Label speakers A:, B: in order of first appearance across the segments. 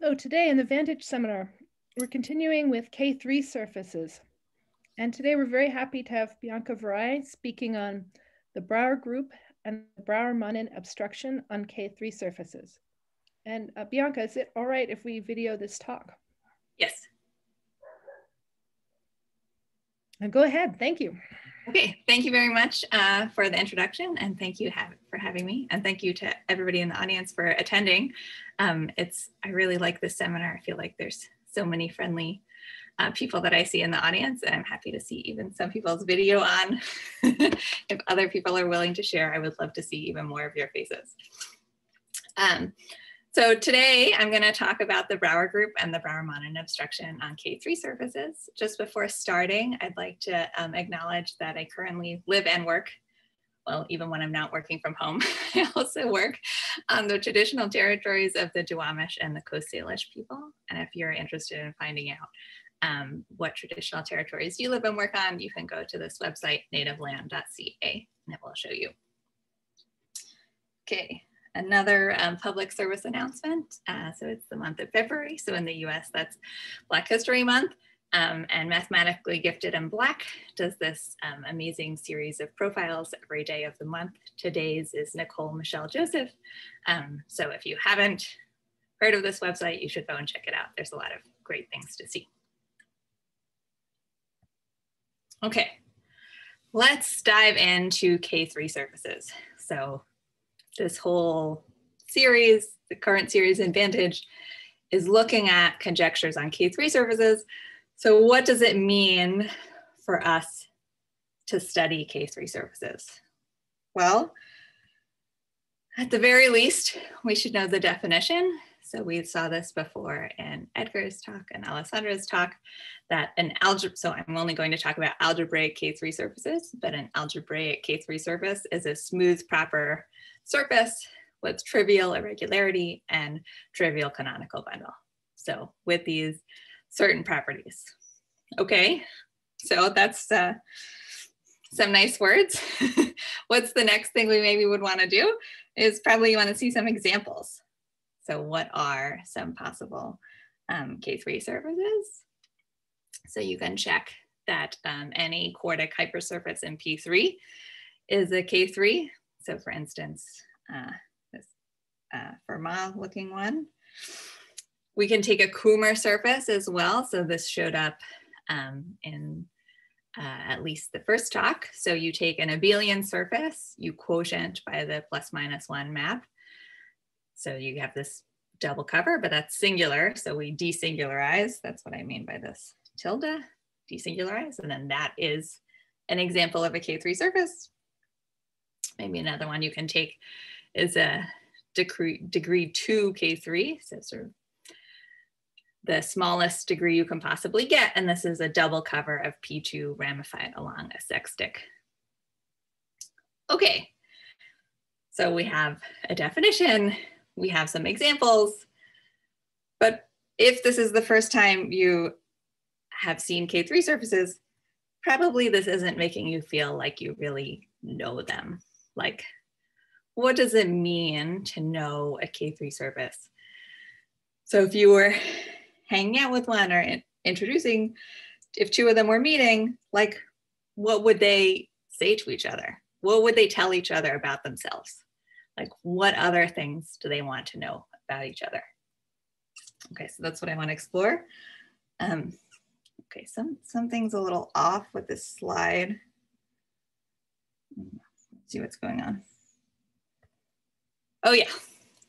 A: So today in the Vantage seminar, we're continuing with K3 surfaces. And today we're very happy to have Bianca Viray speaking on the Brauer group and the Brauer-Manin obstruction on K3 surfaces. And uh, Bianca, is it all right if we video this talk?
B: Yes.
A: And go ahead, thank you.
B: Okay, thank you very much uh, for the introduction and thank you for having me. And thank you to everybody in the audience for attending. Um, it's, I really like this seminar. I feel like there's so many friendly uh, people that I see in the audience and I'm happy to see even some people's video on. if other people are willing to share, I would love to see even more of your faces. Um, so today I'm going to talk about the Brauer group and the Brauer-Manin obstruction on K3 surfaces. Just before starting, I'd like to um, acknowledge that I currently live and work, well, even when I'm not working from home, I also work on the traditional territories of the Duwamish and the Coast Salish people. And if you're interested in finding out um, what traditional territories you live and work on, you can go to this website, nativeland.ca, and it will show you. Okay, another um, public service announcement. Uh, so it's the month of February. So in the US, that's Black History Month. Um, and Mathematically Gifted and Black does this um, amazing series of profiles every day of the month. Today's is Nicole Michelle Joseph. Um, so if you haven't heard of this website, you should go and check it out. There's a lot of great things to see. Okay, let's dive into K3 surfaces. So this whole series, the current series in Vantage, is looking at conjectures on K3 surfaces. So what does it mean for us to study K3 surfaces? Well, at the very least, we should know the definition. So we saw this before in Edgar's talk and Alessandra's talk that an algebra, so I'm only going to talk about algebraic K3 surfaces, but an algebraic K3 surface is a smooth, proper surface with trivial irregularity and trivial canonical bundle. So with these certain properties. Okay, so that's uh, some nice words. What's the next thing we maybe would wanna do is probably you wanna see some examples. So what are some possible um, K3 surfaces? So you can check that um, any quartic hypersurface in P3 is a K3 so for instance, uh, this uh, Fermat looking one. We can take a Kummer surface as well. So this showed up um, in uh, at least the first talk. So you take an abelian surface, you quotient by the plus minus one map. So you have this double cover, but that's singular. So we desingularize. That's what I mean by this tilde, desingularize. And then that is an example of a K3 surface maybe another one you can take is a degree, degree two K3, so sort of the smallest degree you can possibly get. And this is a double cover of P2 ramified along a sextic. Okay, so we have a definition, we have some examples, but if this is the first time you have seen K3 surfaces, probably this isn't making you feel like you really know them like what does it mean to know a K3 surface? So if you were hanging out with one or introducing, if two of them were meeting, like what would they say to each other? What would they tell each other about themselves? Like what other things do they want to know about each other? Okay, so that's what I want to explore. Um, okay, some something's a little off with this slide Let's see what's going on. Oh yeah,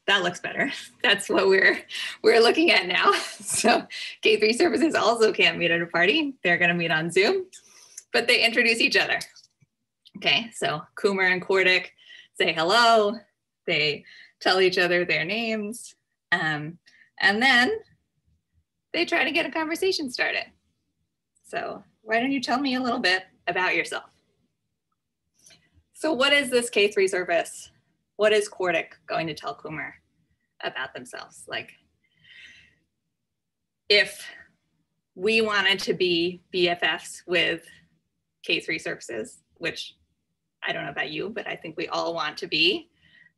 B: that looks better. That's what we're we're looking at now. So K3 surfaces also can't meet at a party. They're gonna meet on Zoom, but they introduce each other. Okay, so Kummer and Quartic say hello. They tell each other their names. Um, and then they try to get a conversation started. So why don't you tell me a little bit about yourself? So what is this K3 surface? What is Quartic going to tell Kummer about themselves? Like if we wanted to be BFFs with K3 surfaces, which I don't know about you, but I think we all want to be,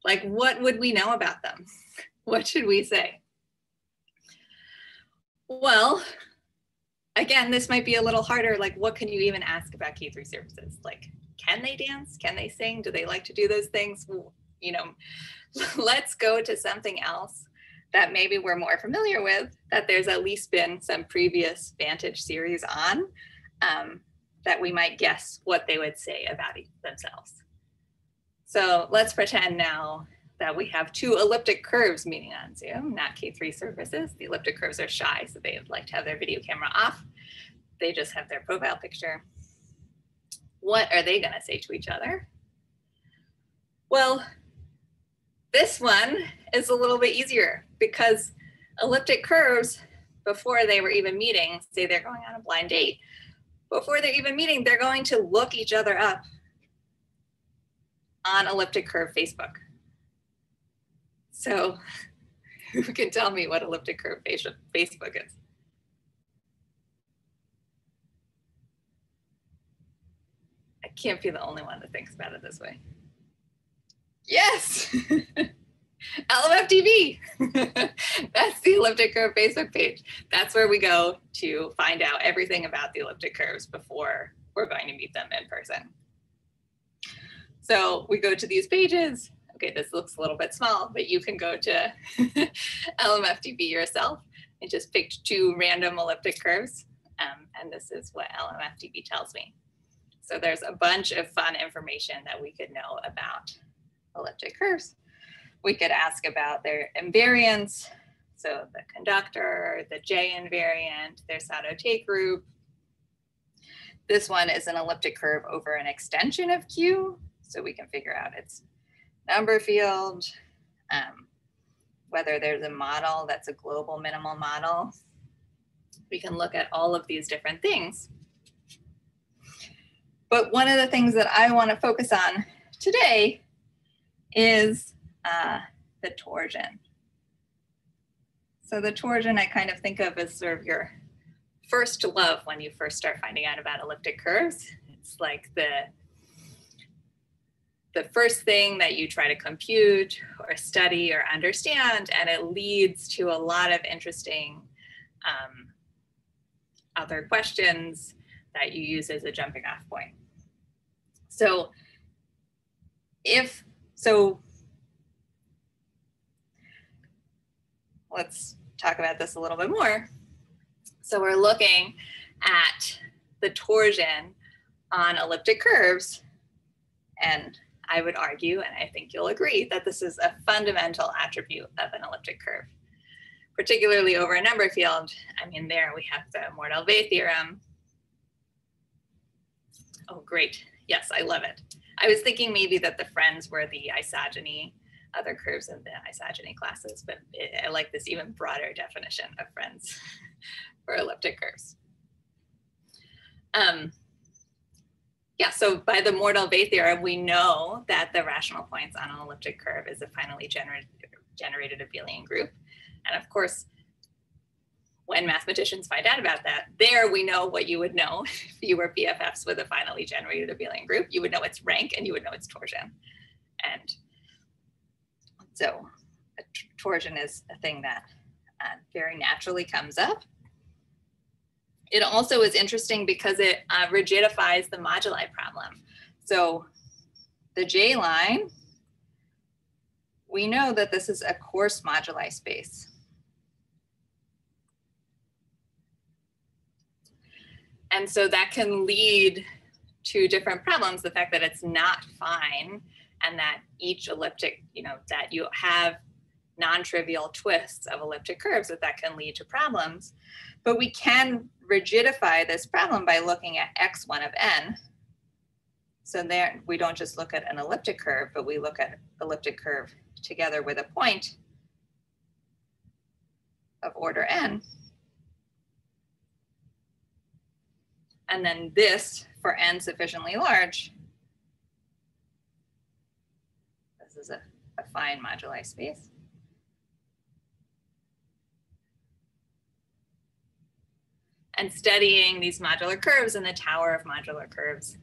B: like what would we know about them? What should we say? Well, again, this might be a little harder. Like, what can you even ask about K3 surfaces? Like, can they dance? Can they sing? Do they like to do those things? You know, let's go to something else that maybe we're more familiar with, that there's at least been some previous Vantage series on, um, that we might guess what they would say about themselves. So let's pretend now that we have two elliptic curves meeting on Zoom, not K3 surfaces. The elliptic curves are shy, so they would like to have their video camera off. They just have their profile picture. What are they gonna say to each other? Well, this one is a little bit easier because elliptic curves, before they were even meeting, say they're going on a blind date, before they're even meeting, they're going to look each other up on elliptic curve Facebook. So who can tell me what elliptic curve Facebook is? I can't be the only one that thinks about it this way. Yes. LMFDB. That's the elliptic curve Facebook page. That's where we go to find out everything about the elliptic curves before we're going to meet them in person. So we go to these pages. Okay, this looks a little bit small, but you can go to LMFDB yourself and just pick two random elliptic curves. Um, and this is what LMFDB tells me. So there's a bunch of fun information that we could know about elliptic curves. We could ask about their invariants, so the conductor, the J invariant, their Sato-Tate group. This one is an elliptic curve over an extension of Q, so we can figure out its number field, um, whether there's a model that's a global minimal model. We can look at all of these different things. But one of the things that I want to focus on today is uh, the torsion. So the torsion I kind of think of as sort of your first love when you first start finding out about elliptic curves. It's like the the first thing that you try to compute or study or understand, and it leads to a lot of interesting um, other questions that you use as a jumping off point. So if so let's talk about this a little bit more. So we're looking at the torsion on elliptic curves. And I would argue, and I think you'll agree, that this is a fundamental attribute of an elliptic curve, particularly over a number field. I mean, there we have the Mordell-Weil theorem. Oh, great. Yes, I love it. I was thinking maybe that the friends were the isogeny, other curves in the isogeny classes, but it, I like this even broader definition of friends for elliptic curves. Um, yeah, so by the Mordell-Weil theorem, we know that the rational points on an elliptic curve is a finitely generated, generated abelian group. And of course, when mathematicians find out about that, there we know what you would know if you were BFFs with a finitely generated abelian group. You would know its rank and you would know its torsion. And so torsion is a thing that uh, very naturally comes up. It also is interesting because it uh, rigidifies the moduli problem. So the J line, we know that this is a coarse moduli space. And so that can lead to different problems. The fact that it's not fine and that each elliptic, you know, that you have non-trivial twists of elliptic curves that that can lead to problems. But we can rigidify this problem by looking at x1 of n. So there, we don't just look at an elliptic curve, but we look at elliptic curve together with a point of order n. And then this for n sufficiently large. This is a, a fine moduli space. And studying these modular curves and the tower of modular curves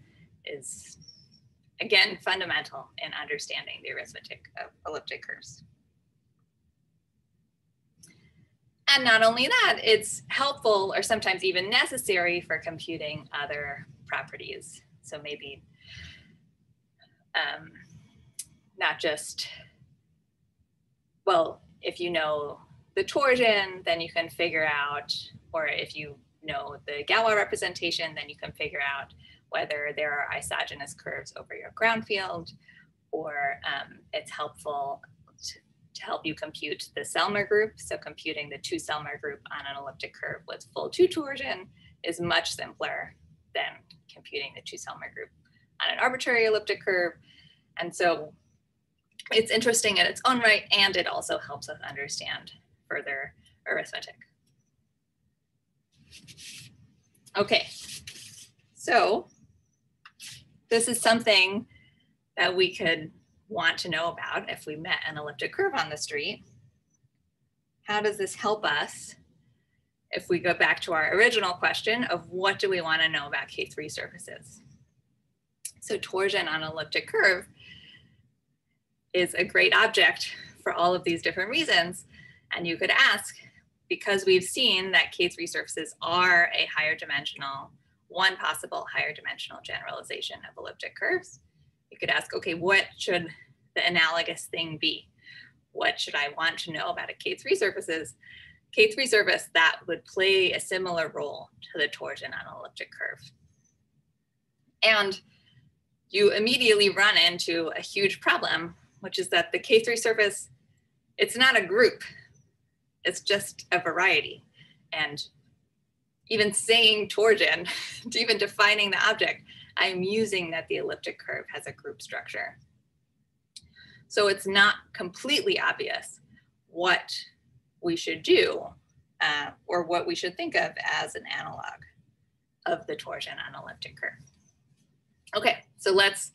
B: is, again, fundamental in understanding the arithmetic of elliptic curves. And not only that, it's helpful or sometimes even necessary for computing other properties. So maybe um, not just, well, if you know the torsion, then you can figure out, or if you know the Galois representation, then you can figure out whether there are isogenous curves over your ground field, or um, it's helpful to, to, help you compute the Selmer group. So computing the two Selmer group on an elliptic curve with full two torsion is much simpler than computing the two Selmer group on an arbitrary elliptic curve. And so it's interesting in its own right, and it also helps us understand further arithmetic. Okay, so this is something that we could want to know about if we met an elliptic curve on the street. How does this help us if we go back to our original question of what do we want to know about K3 surfaces? So torsion on an elliptic curve is a great object for all of these different reasons. And you could ask, because we've seen that K3 surfaces are a higher dimensional, one possible higher dimensional generalization of elliptic curves, you could ask, okay, what should the analogous thing be? What should I want to know about a K3 surfaces? K3 surface that would play a similar role to the torsion on an elliptic curve. And you immediately run into a huge problem, which is that the K3 surface, it's not a group, it's just a variety. And even saying torsion, even defining the object, I'm using that the elliptic curve has a group structure. So it's not completely obvious what we should do uh, or what we should think of as an analog of the torsion on elliptic curve. Okay, so let's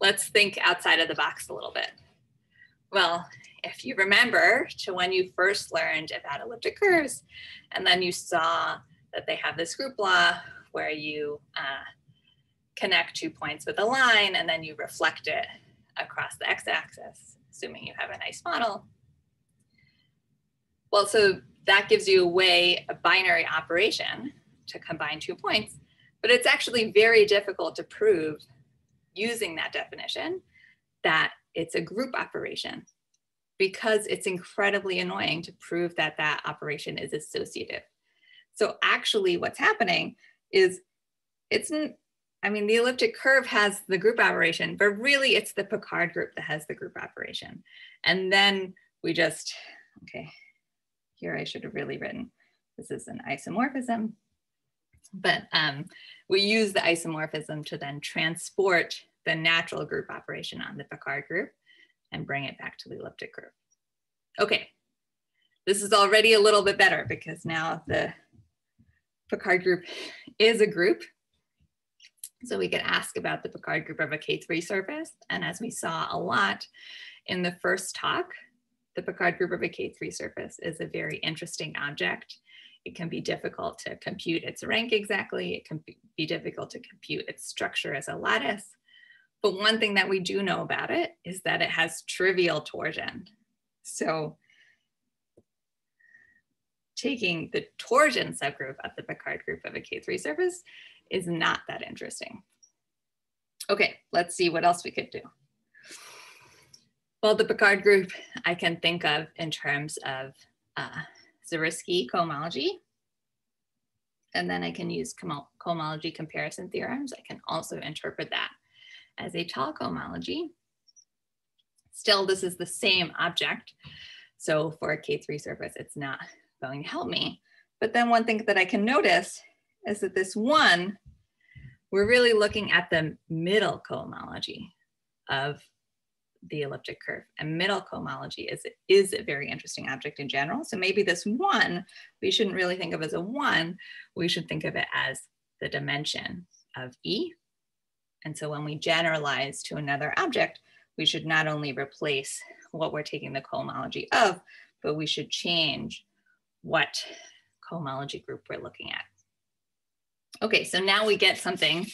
B: let's think outside of the box a little bit. Well, if you remember to when you first learned about elliptic curves, and then you saw that they have this group law where you uh, connect two points with a line and then you reflect it across the x-axis, assuming you have a nice model. Well, so that gives you a way, a binary operation to combine two points, but it's actually very difficult to prove using that definition that it's a group operation because it's incredibly annoying to prove that that operation is associative. So actually what's happening is it's I mean, the elliptic curve has the group operation, but really it's the Picard group that has the group operation. And then we just, okay, here I should have really written, this is an isomorphism, but um, we use the isomorphism to then transport the natural group operation on the Picard group and bring it back to the elliptic curve. Okay, this is already a little bit better because now the Picard group is a group so we could ask about the Picard group of a K3 surface. And as we saw a lot in the first talk, the Picard group of a K3 surface is a very interesting object. It can be difficult to compute its rank exactly. It can be difficult to compute its structure as a lattice. But one thing that we do know about it is that it has trivial torsion. So taking the torsion subgroup of the Picard group of a K3 surface is not that interesting. Okay, let's see what else we could do. Well, the Picard group I can think of in terms of uh, Zariski cohomology. And then I can use cohomology comparison theorems. I can also interpret that as étale cohomology. Still, this is the same object. So for a K3 surface, it's not going to help me. But then one thing that I can notice is that this one, we're really looking at the middle cohomology of the elliptic curve. And middle cohomology is, is a very interesting object in general. So maybe this one, we shouldn't really think of as a one, we should think of it as the dimension of E. And so when we generalize to another object, we should not only replace what we're taking the cohomology of, but we should change what cohomology group we're looking at. Okay, so now we get something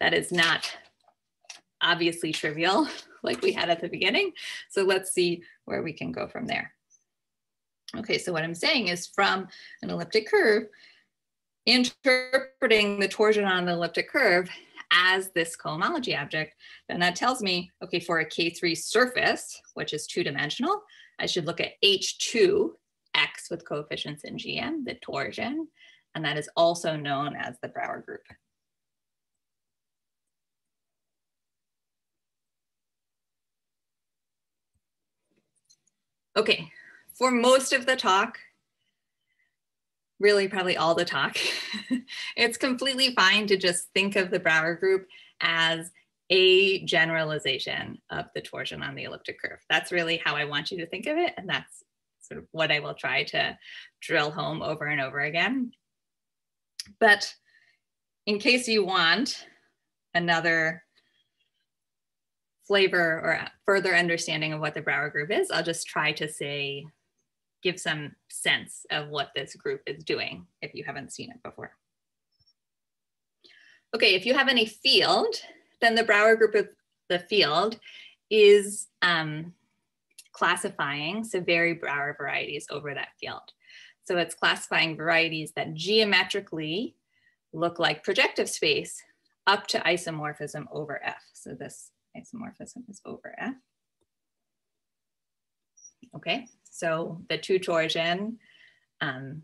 B: that is not obviously trivial like we had at the beginning. So let's see where we can go from there. Okay, so what I'm saying is from an elliptic curve, interpreting the torsion on the elliptic curve as this cohomology object, then that tells me, okay, for a K3 surface, which is two-dimensional, I should look at H2, X with coefficients in GM, the torsion, and that is also known as the Brauer group. Okay, for most of the talk, really probably all the talk, it's completely fine to just think of the Brauer group as a generalization of the torsion on the elliptic curve. That's really how I want you to think of it. And that's sort of what I will try to drill home over and over again. But in case you want another flavor or further understanding of what the Brauer group is, I'll just try to say, give some sense of what this group is doing if you haven't seen it before. Okay, if you have any field, then the Brauer group of the field is um, classifying Severi-Brauer varieties over that field. So it's classifying varieties that geometrically look like projective space up to isomorphism over F. So this isomorphism is over F. Okay, so the two torsion um,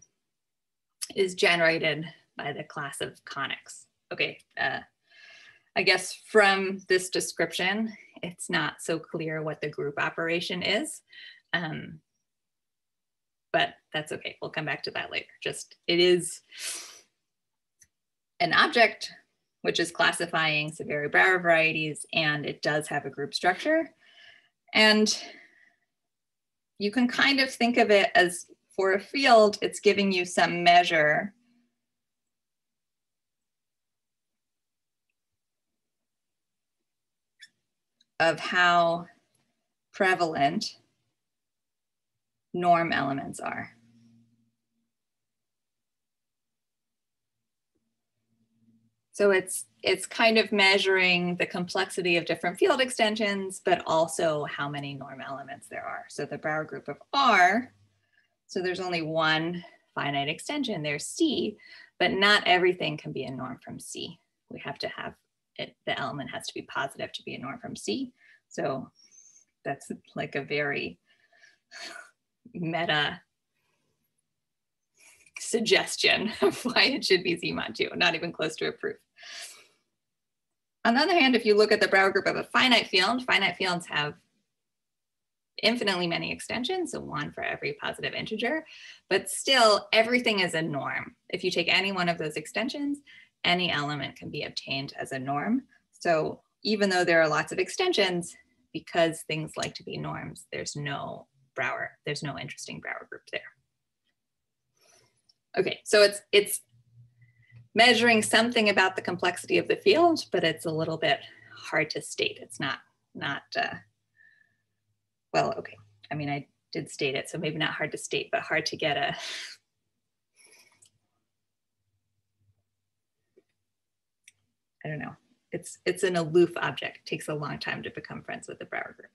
B: is generated by the class of conics. Okay, uh, I guess from this description, it's not so clear what the group operation is. Um, but that's okay. We'll come back to that later. Just it is an object which is classifying Severi-Brauer varieties, and it does have a group structure. And you can kind of think of it as for a field, it's giving you some measure of how prevalent norm elements are. So it's, it's kind of measuring the complexity of different field extensions, but also how many norm elements there are. So the Brauer group of R, so there's only one finite extension, there's C, but not everything can be a norm from C. We have to have it, the element has to be positive to be a norm from C. So that's like a very meta suggestion of why it should be Z mod 2, not even close to a proof. On the other hand, if you look at the Brauer group of a finite field, finite fields have infinitely many extensions, so one for every positive integer, but still everything is a norm. If you take any one of those extensions, any element can be obtained as a norm. So even though there are lots of extensions, because things like to be norms, there's no Brauer, there's no interesting Brauer group there. Okay, so it's, it's measuring something about the complexity of the field, but it's a little bit hard to state. It's not, not uh, well, okay. I mean, I did state it, so maybe not hard to state, but hard to get a, I don't know. It's, it's an aloof object. It takes a long time to become friends with the Brauer group.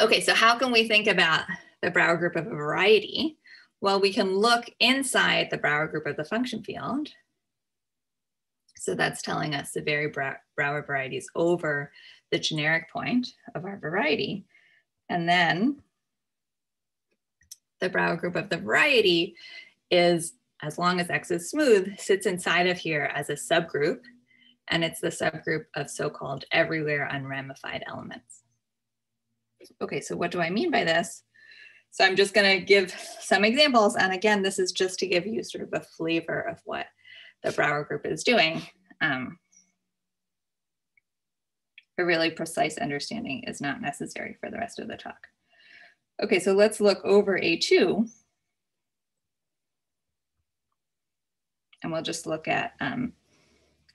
B: Okay, so how can we think about the Brauer group of a variety? Well, we can look inside the Brauer group of the function field. So that's telling us Severi-Brauer varieties over the generic point of our variety. And then the Brauer group of the variety is, as long as X is smooth, sits inside of here as a subgroup. And it's the subgroup of so-called everywhere unramified elements. Okay, so what do I mean by this? So I'm just gonna give some examples. And again, this is just to give you sort of a flavor of what the Brauer group is doing. Um, a really precise understanding is not necessary for the rest of the talk. Okay, so let's look over A2. And we'll just look at um,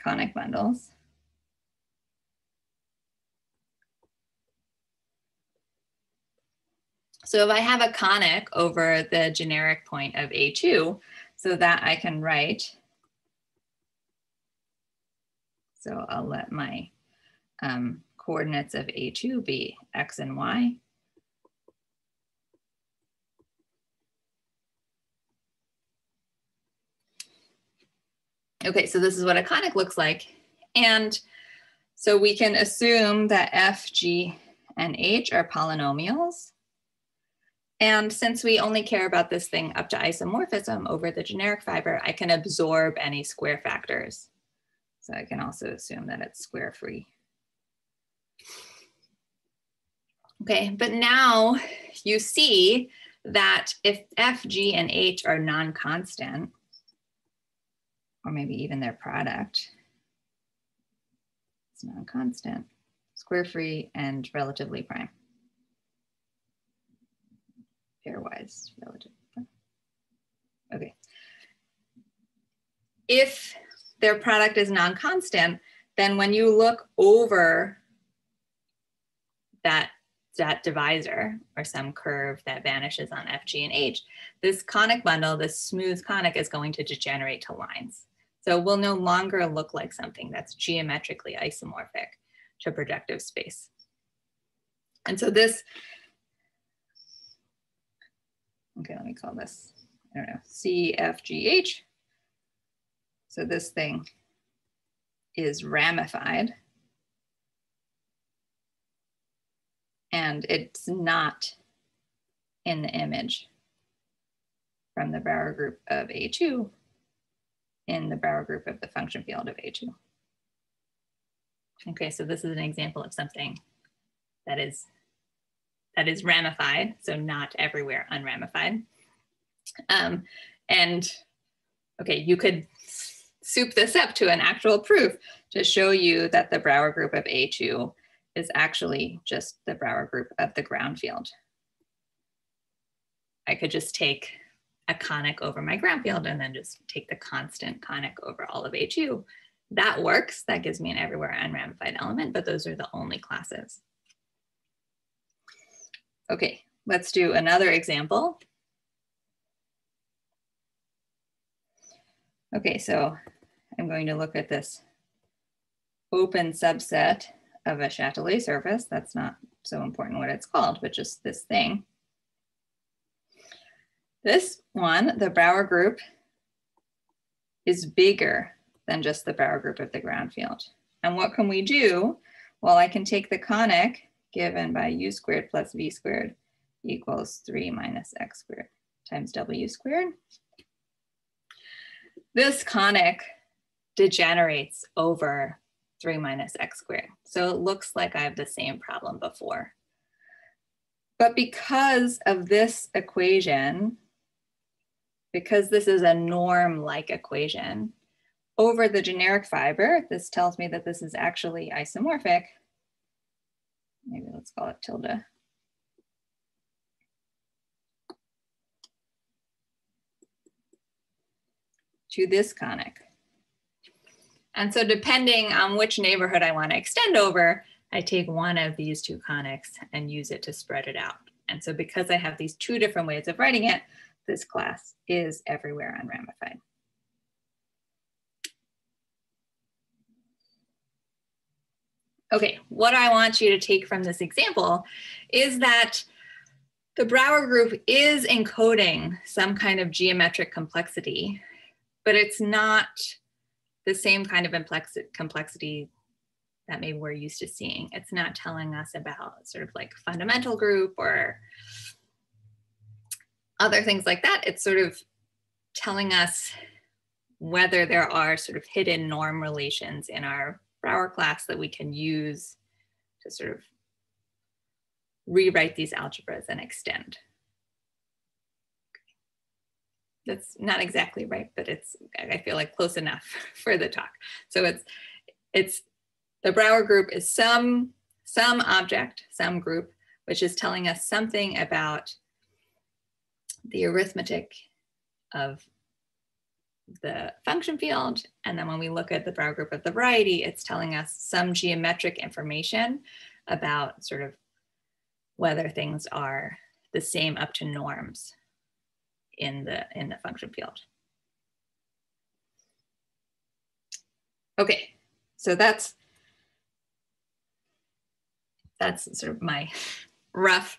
B: conic bundles. So if I have a conic over the generic point of A2, so that I can write, so I'll let my um, coordinates of A2 be X and Y. Okay, so this is what a conic looks like. And so we can assume that F, G, and H are polynomials. And since we only care about this thing up to isomorphism over the generic fiber, I can absorb any square factors. So I can also assume that it's square free. Okay, but now you see that if f, g, and h are non-constant, or maybe even their product, it's non-constant, square free, and relatively prime. Pairwise relative. Okay. If their product is non-constant, then when you look over that that divisor or some curve that vanishes on FG and H, this conic bundle, this smooth conic is going to degenerate to lines. So it will no longer look like something that's geometrically isomorphic to projective space. And so this, okay, let me call this, I don't know, CFGH. So this thing is ramified and it's not in the image from the Brauer group of A2 in the Brauer group of the function field of A2. Okay, so this is an example of something that is that is ramified, so not everywhere unramified. Um, and okay, you could soup this up to an actual proof to show you that the Brauer group of A2 is actually just the Brauer group of the ground field. I could just take a conic over my ground field and then just take the constant conic over all of HU. That works. That gives me an everywhere unramified element, but those are the only classes. Okay, let's do another example. Okay, so I'm going to look at this open subset of a Chatelet surface. That's not so important what it's called, but just this thing. This one, the Brauer group, is bigger than just the Brauer group of the ground field. And what can we do? Well, I can take the conic given by u squared plus v squared equals 3 minus x squared times w squared. This conic degenerates over 3 minus x squared. So it looks like I have the same problem before. But because of this equation, because this is a norm-like equation, over the generic fiber, this tells me that this is actually isomorphic. Maybe let's call it tilde. To this conic. And so depending on which neighborhood I want to extend over, I take one of these two conics and use it to spread it out. And so because I have these two different ways of writing it, this class is everywhere unramified. Okay, what I want you to take from this example is that the Brauer group is encoding some kind of geometric complexity, but it's not the same kind of complexity that maybe we're used to seeing. It's not telling us about sort of like fundamental group or other things like that. It's sort of telling us whether there are sort of hidden norm relations in our Brauer class that we can use to sort of rewrite these algebras and extend that's not exactly right, but it's, I feel like close enough for the talk. So it's, it's, the Brauer group is some, some object, some group, which is telling us something about the arithmetic of the function field. And then when we look at the Brauer group of the variety, it's telling us some geometric information about sort of whether things are the same up to norms in the, in the function field. Okay, so that's, that's sort of my rough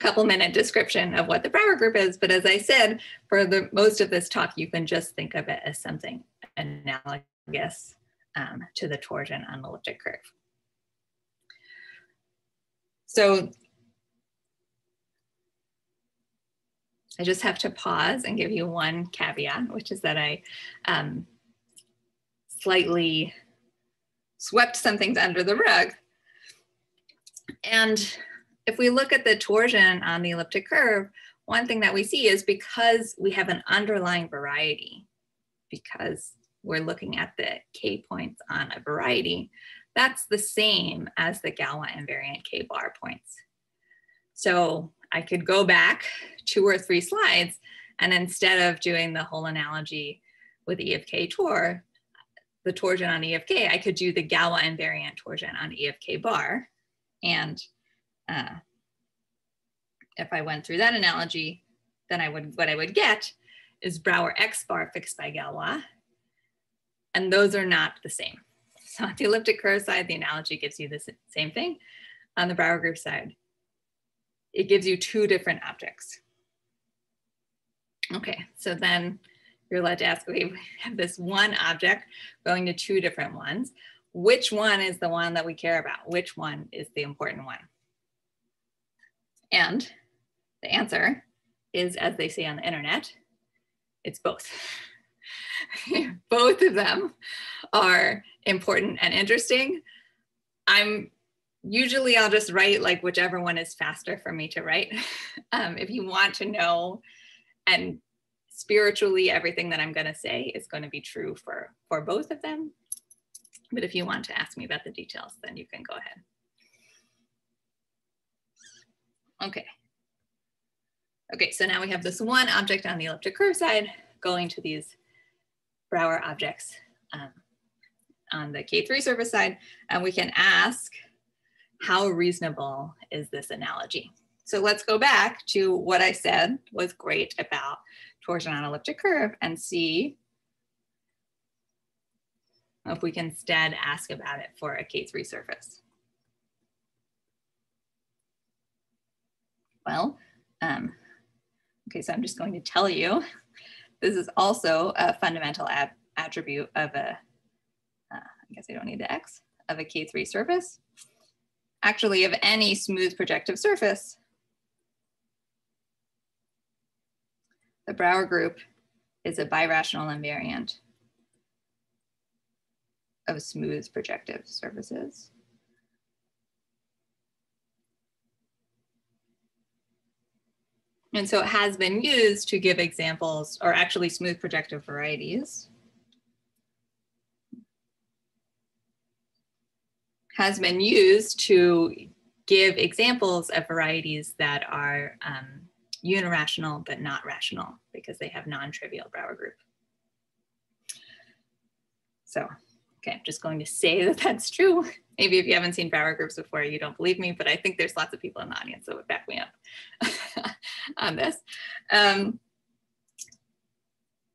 B: couple minute description of what the Brauer group is. But as I said, for the most of this talk, you can just think of it as something analogous um, to the torsion on the elliptic curve. So I just have to pause and give you one caveat, which is that I um, slightly swept some things under the rug. And if we look at the torsion on the elliptic curve, one thing that we see is because we have an underlying variety, because we're looking at the K points on a variety, that's the same as the Galois invariant K bar points. So I could go back two or three slides and instead of doing the whole analogy with E of K tor, the torsion on E of K, I could do the Galois invariant torsion on E of K bar. And uh, if I went through that analogy, then I would, what I would get is Brauer X bar fixed by Galois. And those are not the same. So on the elliptic curve side, the analogy gives you the same thing. On the Brauer group side, it gives you two different objects. Okay, so then you're allowed to ask, okay, we have this one object going to two different ones. Which one is the one that we care about? Which one is the important one? And the answer is, as they say on the internet, it's both. both of them are important and interesting. I'm usually I'll just write like whichever one is faster for me to write. Um, if you want to know and spiritually everything that I'm going to say is going to be true for for both of them. But if you want to ask me about the details, then you can go ahead. Okay. Okay, so now we have this one object on the elliptic curve side going to these Brauer objects um, on the K3 surface side, and we can ask how reasonable is this analogy? So let's go back to what I said was great about torsion on elliptic curve and see if we can instead ask about it for a K3 surface. Well, um, okay, so I'm just going to tell you, this is also a fundamental attribute of a. Uh, I guess I don't need the X, of a K3 surface actually of any smooth projective surface. The Brauer group is a birational invariant of smooth projective surfaces. And so it has been used to give examples, or actually smooth projective varieties has been used to give examples of varieties that are um, unirational but not rational because they have non-trivial Brauer group. So, okay, I'm just going to say that that's true. Maybe if you haven't seen Brauer groups before, you don't believe me, but I think there's lots of people in the audience that would back me up on this. Um,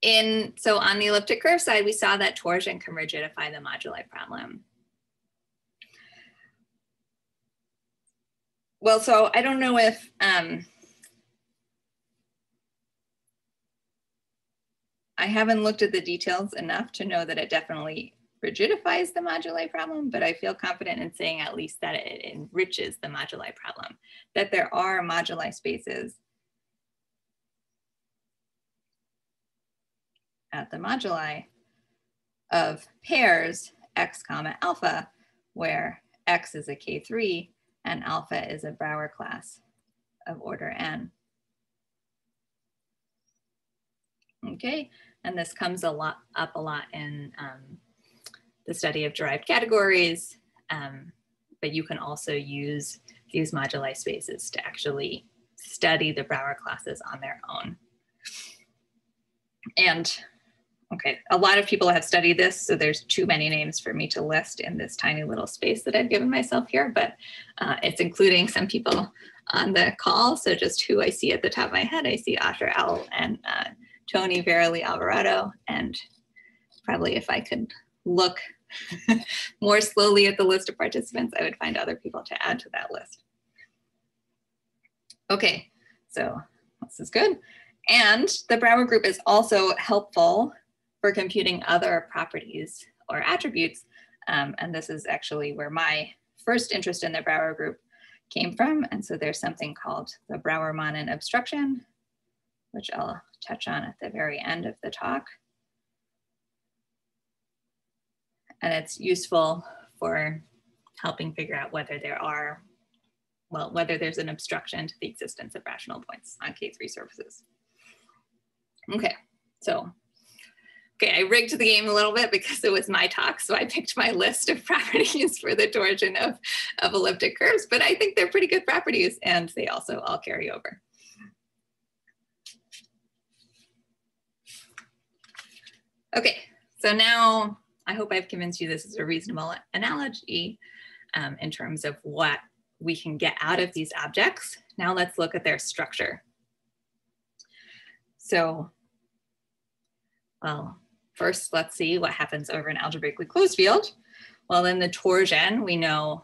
B: in, so on the elliptic curve side, we saw that torsion can rigidify the moduli problem. well, so I don't know if um, I haven't looked at the details enough to know that it definitely rigidifies the moduli problem, but I feel confident in saying at least that it enriches the moduli problem, that there are moduli spaces at the moduli of pairs x comma alpha, where x is a K3 and alpha is a Brauer class of order n. Okay, and this comes a lot up a lot in um, the study of derived categories, um, but you can also use these moduli spaces to actually study the Brauer classes on their own. And Okay, a lot of people have studied this, so there's too many names for me to list in this tiny little space that I've given myself here, but uh, it's including some people on the call. So just who I see at the top of my head, I see Asher Auel and uh, Tony Várilly-Alvarado. And probably if I could look more slowly at the list of participants, I would find other people to add to that list. Okay, so this is good. And the Brauer group is also helpful for computing other properties or attributes. Um, and this is actually where my first interest in the Brauer group came from. And so there's something called the Brauer-Manin obstruction, which I'll touch on at the very end of the talk. And it's useful for helping figure out whether there are, well, whether there's an obstruction to the existence of rational points on K3 surfaces. Okay, so Okay, I rigged the game a little bit because it was my talk, so I picked my list of properties for the torsion of, of elliptic curves, but I think they're pretty good properties and they also all carry over. Okay, so now I hope I've convinced you this is a reasonable analogy um, in terms of what we can get out of these objects. Now let's look at their structure. So, well, First, let's see what happens over an algebraically closed field. Well, in the torsion, we know,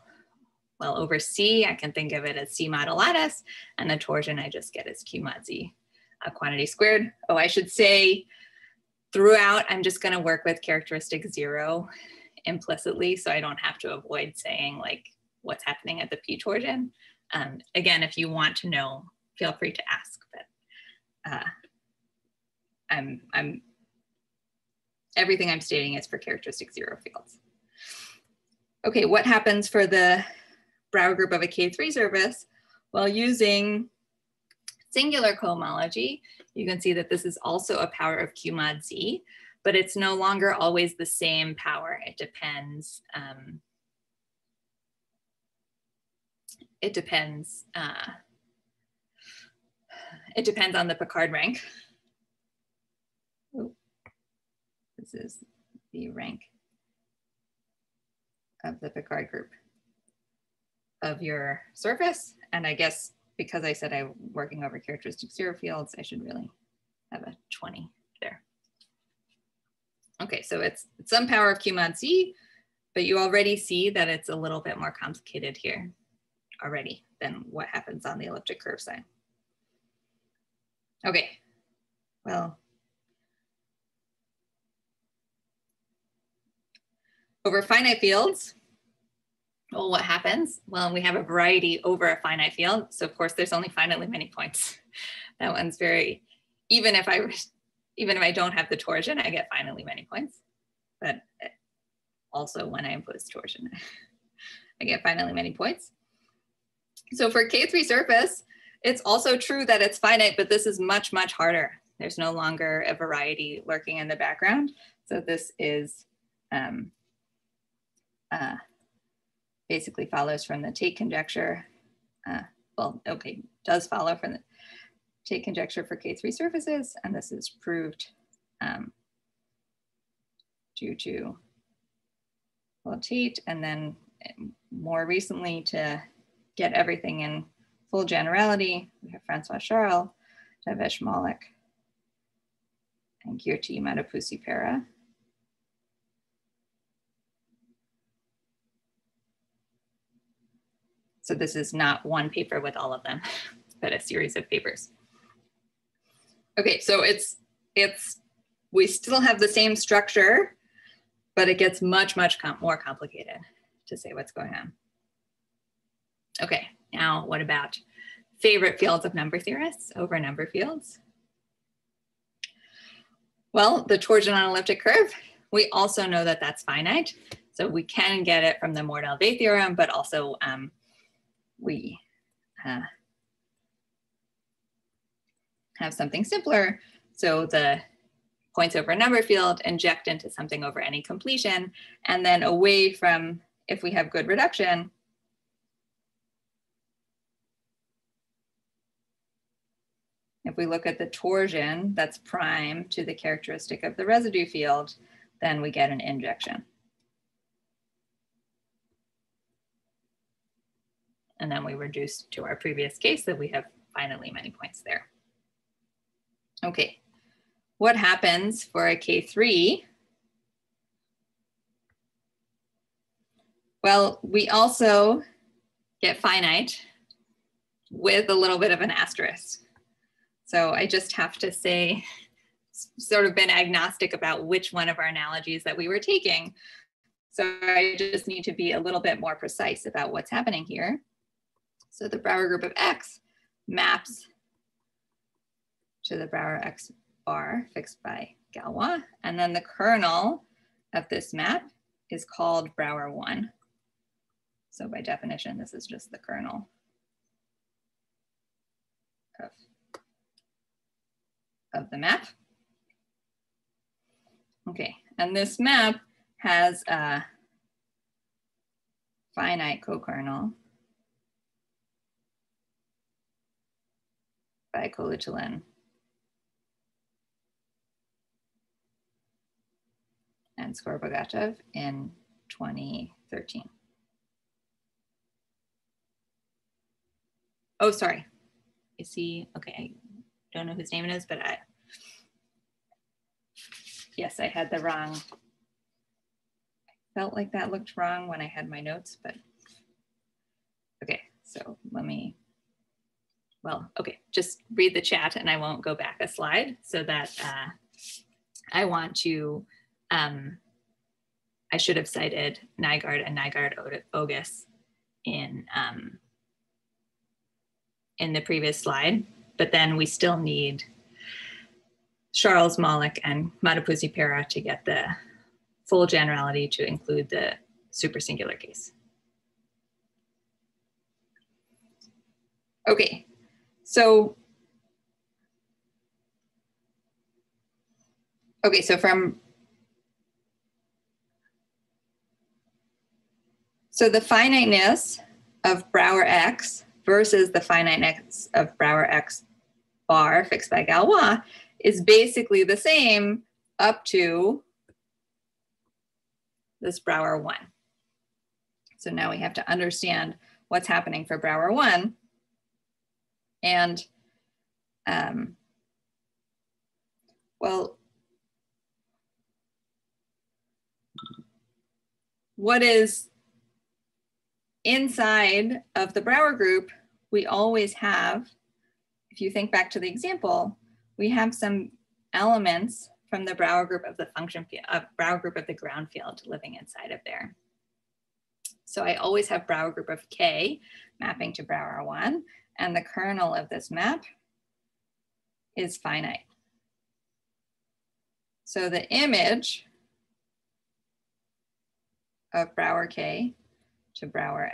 B: well, over C, I can think of it as C mod lattice, and the torsion I just get as Q mod Z a quantity squared. Oh, I should say throughout, I'm just gonna work with characteristic zero implicitly, so I don't have to avoid saying like what's happening at the P torsion. Um, again, if you want to know, feel free to ask, but uh, I'm, I'm everything I'm stating is for characteristic zero fields. Okay, what happens for the Brauer group of a K3 surface? Well, using singular cohomology, you can see that this is also a power of Q mod Z, but it's no longer always the same power. It depends. Um, it depends. Uh, it depends on the Picard rank. This is the rank of the Picard group of your surface. And I guess because I said I'm working over characteristic zero fields, I should really have a 20 there. Okay, so it's, it's some power of Q mod Z, but you already see that it's a little bit more complicated here already than what happens on the elliptic curve side. Okay, well, Over finite fields, well, what happens? Well, we have a variety over a finite field. So of course there's only finitely many points. That one's very, even if I, even if I don't have the torsion, I get finitely many points. But also when I impose torsion, I get finitely many points. So for K3 surface, it's also true that it's finite, but this is much, much harder. There's no longer a variety lurking in the background. So this is um, uh, basically follows from the Tate conjecture. Uh, well, okay, does follow from the Tate conjecture for K3 surfaces, and this is proved um, due to well, Tate, and then more recently to get everything in full generality, we have Francois Charles, Davesh Maulik, and Keerthi Madapusi Pera. So this is not one paper with all of them, but a series of papers. Okay, so it's, it's, we still have the same structure, but it gets much, much com more complicated to say what's going on. Okay, now what about favorite fields of number theorists over number fields? Well, the torsion on elliptic curve, we also know that that's finite. So we can get it from the Mordell-Weil theorem, but also um, we uh, have something simpler. So the points over a number field inject into something over any completion, and then away from, if we have good reduction, if we look at the torsion that's prime to the characteristic of the residue field, then we get an injection. And then we reduce to our previous case that we have finitely many points there. Okay, what happens for a K3? Well, we also get finite with a little bit of an asterisk. So I just have to say sort of been agnostic about which one of our analogies that we were taking. So I just need to be a little bit more precise about what's happening here. So the Brauer group of X maps to the Brauer X bar fixed by Galois. And then the kernel of this map is called Brauer 1. So by definition, this is just the kernel of, of the map. Okay, and this map has a finite co-kernel by Colliot-Thélène and Skorobogatov in 2013. Oh, sorry. Is he, okay, I don't know whose name it is, but I, yes, I had the wrong, I felt like that looked wrong when I had my notes, but okay, so let me, well, okay, just read the chat and I won't go back a slide so that uh, I want to um, I should have cited Nygaard and Nygaard Ogus in, um, in the previous slide, but then we still need Charles Maulik and Madapusi Pera to get the full generality to include the super singular case. Okay, so okay, so from So the finiteness of Brauer X versus the finiteness of Brauer X bar fixed by Galois is basically the same up to this Brauer 1. So now we have to understand what's happening for Brauer 1. And, um, well, what is inside of the Brauer group, we always have, if you think back to the example, we have some elements from the Brauer group of the function field, uh, group of the ground field living inside of there. So I always have Brauer group of K mapping to Brauer one, and the kernel of this map is finite. So the image of Brauer K to Brauer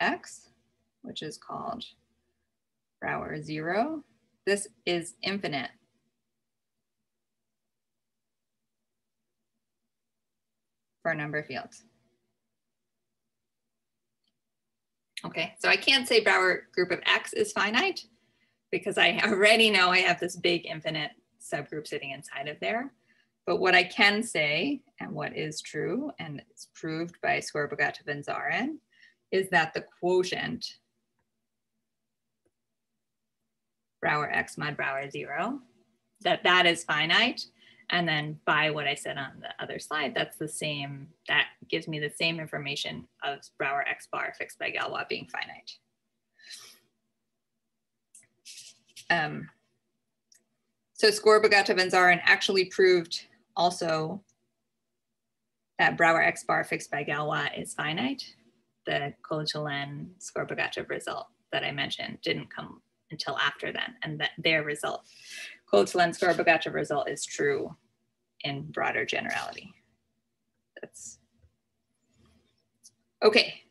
B: X, which is called Brauer zero. This is infinite. for number fields. Okay, so I can't say Brauer group of X is finite because I already know I have this big infinite subgroup sitting inside of there. But what I can say, and what is true, and it's proved by Skorobogatov and Zarhin, is that the quotient Brauer X mod Brauer zero, that that is finite. And then by what I said on the other slide, that's the same, that gives me the same information of Brauer X bar fixed by Galois being finite. Um, so and Zarhin actually proved also that Brauer X bar fixed by Galois is finite. The Colliot-Thélène Skorobogatov result that I mentioned didn't come until after then, and that their result, Colliot-Thélène Skorobogatov result is true in broader generality. That's okay.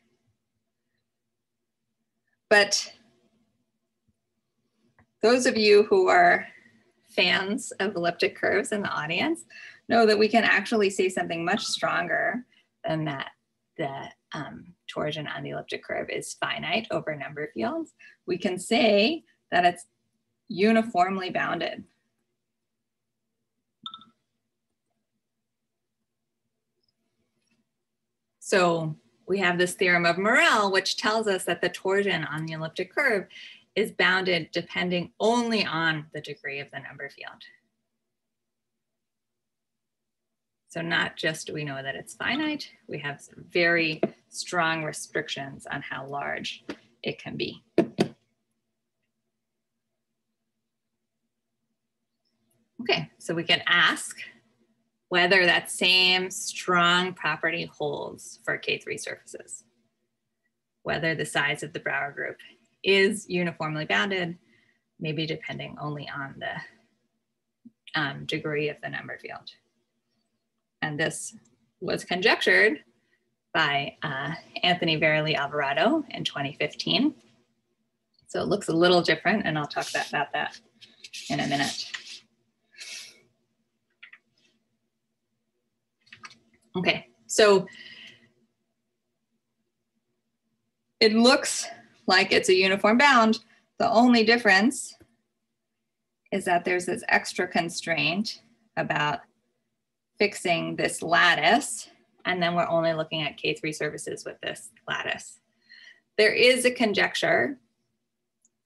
B: But those of you who are fans of elliptic curves in the audience know that we can actually say something much stronger than that the um, torsion on the elliptic curve is finite over number fields. We can say that it's uniformly bounded. So we have this theorem of Merel, which tells us that the torsion on the elliptic curve is bounded depending only on the degree of the number field. So not just we know that it's finite, we have very strong restrictions on how large it can be. Okay, so we can ask whether that same strong property holds for K3 surfaces, whether the size of the Brauer group is uniformly bounded, maybe depending only on the um, degree of the number field. And this was conjectured by uh, Anthony Várilly-Alvarado in 2015. So it looks a little different, and I'll talk about that in a minute. Okay, so it looks like it's a uniform bound. The only difference is that there's this extra constraint about fixing this lattice, and then we're only looking at K3 surfaces with this lattice. There is a conjecture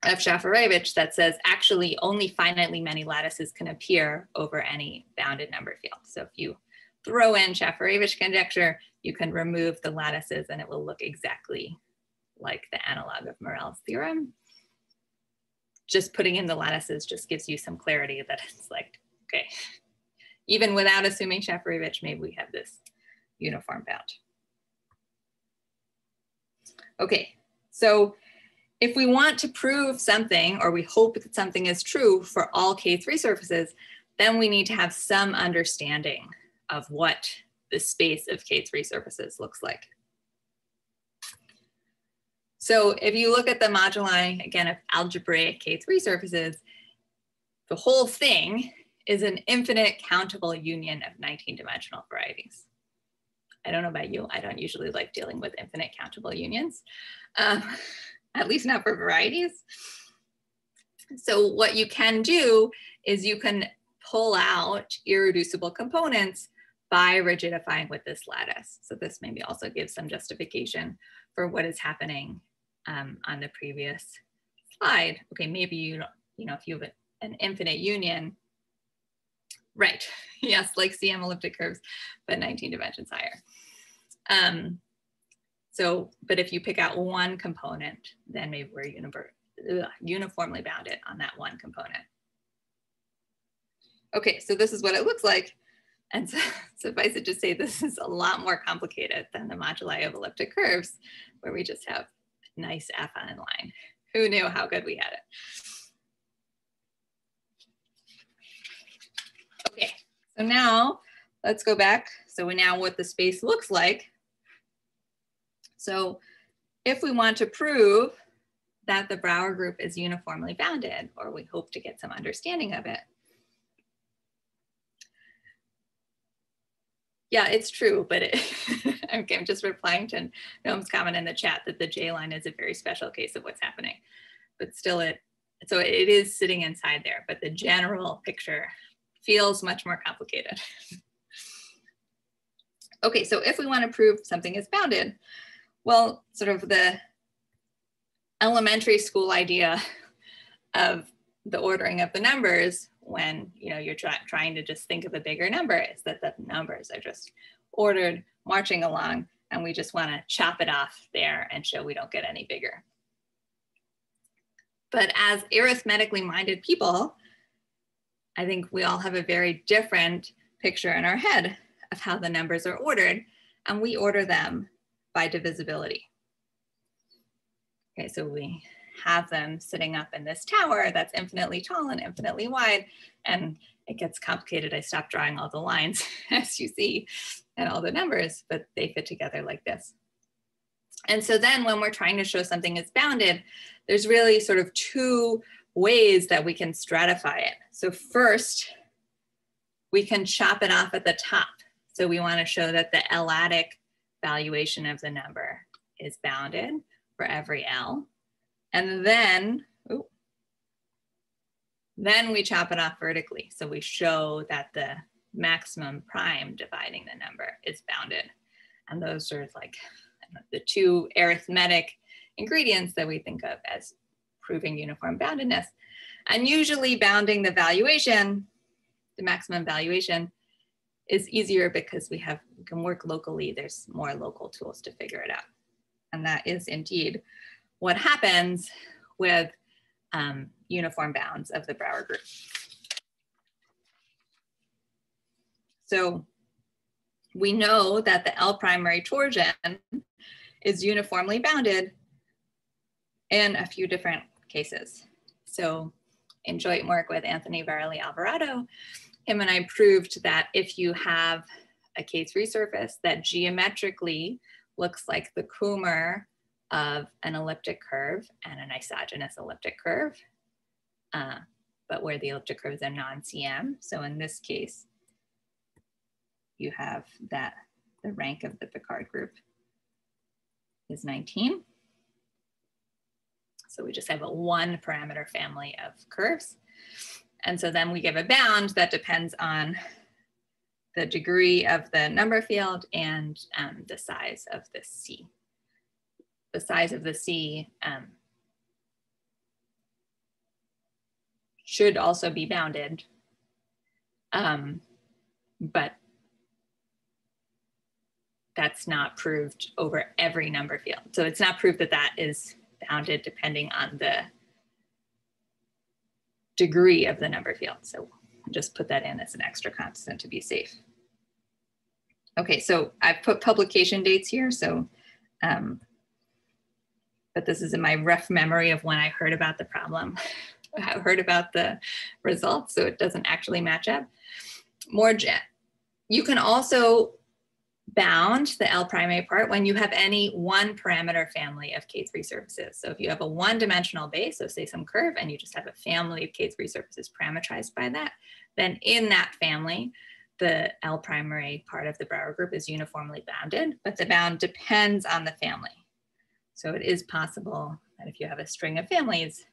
B: of Shafarevich that says actually only finitely many lattices can appear over any bounded number field. So if you throw in Shafarevich conjecture, you can remove the lattices and it will look exactly like the analog of Merel's theorem. Just putting in the lattices just gives you some clarity that it's like, okay, even without assuming Shafarevich, maybe we have this uniform bound. Okay, so if we want to prove something, or we hope that something is true for all K3 surfaces, then we need to have some understanding of what the space of K3 surfaces looks like. So if you look at the moduli, again, of algebraic K3 surfaces, the whole thing is an infinite countable union of 19 dimensional varieties. I don't know about you, I don't usually like dealing with infinite countable unions, um, at least not for varieties. So what you can do is you can pull out irreducible components by rigidifying with this lattice. So this maybe also gives some justification for what is happening um, on the previous slide. Okay, maybe you you know, if you have an infinite union, right, yes, like CM elliptic curves, but 19 dimensions higher. Um, so, but if you pick out one component, then maybe we're uniformly bounded on that one component. Okay, so this is what it looks like. And so, suffice it to say, this is a lot more complicated than the moduli of elliptic curves, where we just have a nice affine line. Who knew how good we had it? Okay, so now let's go back. So we now what the space looks like. So if we want to prove that the Brauer group is uniformly bounded, or we hope to get some understanding of it, yeah, it's true, but it, I'm just replying to Noam's comment in the chat that the J line is a very special case of what's happening, but still it, so it is sitting inside there, but the general picture feels much more complicated. okay, so if we want to prove something is bounded, well, sort of the elementary school idea of the ordering of the numbers when you know you're try trying to just think of a bigger number is that the numbers are just ordered marching along and we just want to chop it off there and show we don't get any bigger. But as arithmetically minded people, I think we all have a very different picture in our head of how the numbers are ordered and we order them by divisibility. Okay, so we have them sitting up in this tower that's infinitely tall and infinitely wide. And it gets complicated. I stopped drawing all the lines as you see and all the numbers, but they fit together like this. And so then when we're trying to show something is bounded, there's really sort of two ways that we can stratify it. So first, we can chop it off at the top. So we want to show that the L-adic valuation of the number is bounded for every L. And then, ooh, then we chop it off vertically. So we show that the maximum prime dividing the number is bounded. And those are like the two arithmetic ingredients that we think of as proving uniform boundedness. And usually bounding the valuation, the maximum valuation, is easier because we have we can work locally. There's more local tools to figure it out. And that is indeed what happens with um, uniform bounds of the Brauer group. So we know that the L primary torsion is uniformly bounded in a few different cases. So in joint work with Anthony Várilly-Alvarado, him and I proved that if you have a K3 surface that geometrically looks like the Kummer of an elliptic curve and an isogenous elliptic curve, uh, but where the elliptic curves are non-CM. So in this case, you have that the rank of the Picard group is 19. So we just have a one parameter family of curves. And so then we give a bound that depends on the degree of the number field and um, the size of the C. The size of the C um, should also be bounded, um, but that's not proved over every number field. So it's not proved that that is bounded depending on the degree of the number field. So just put that in as an extra constant to be safe. Okay, so I've put publication dates here. So, um, but this is in my rough memory of when I heard about the problem. I heard about the results, so it doesn't actually match up. More, jet. you can also bound the L primary part when you have any one parameter family of K3 surfaces. So if you have a one dimensional base, so say some curve, and you just have a family of K3 surfaces parametrized by that, then in that family, the L primary part of the Brauer group is uniformly bounded, but the bound depends on the family. So it is possible that if you have a string of families,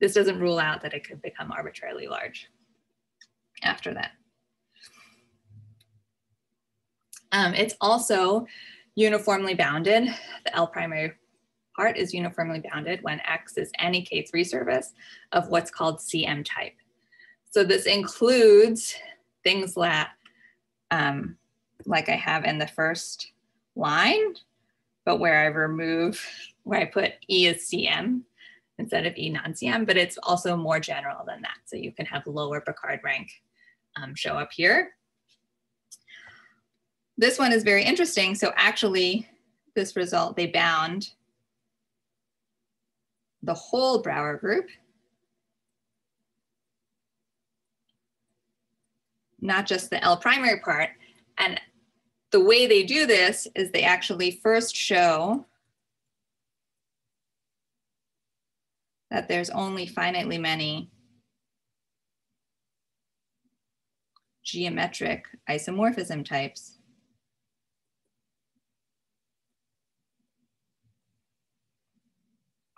B: this doesn't rule out that it could become arbitrarily large after that. Um, it's also uniformly bounded. The L primary part is uniformly bounded when X is any K3 surface of what's called CM type. So this includes things that, um, like I have in the first line, but where I remove, where I put E as CM instead of E non-CM, but it's also more general than that. So you can have lower Picard rank um, show up here. This one is very interesting. So actually, this result, they bound the whole Brauer group, not just the L primary part. And the way they do this is they actually first show that there's only finitely many geometric isomorphism types